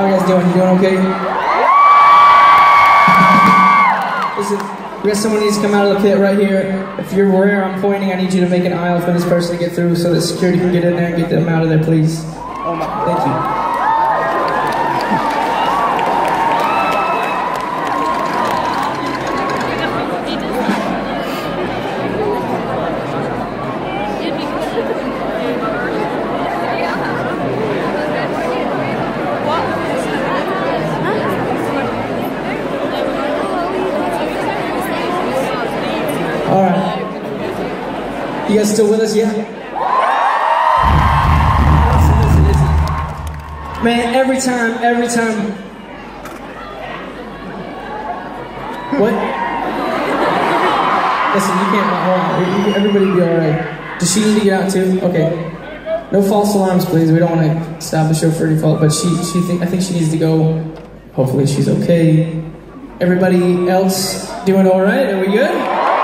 How you guys doing? You doing okay? Listen, we got someone needs to come out of the pit right here. If you're where I'm pointing, I need you to make an aisle for this person to get through so that security can get in there and get them out of there, please. Oh my. Thank you. All right. You guys still with us? Yeah. Listen, listen, listen. Man, every time, every time. What? Listen, you can't. Hold on. Everybody be all right. Does she need to get out too? Okay. No false alarms, please. We don't want to stop the show for any fault, but she, she think, I think she needs to go. Hopefully, she's okay. Everybody else doing all right? Are we good?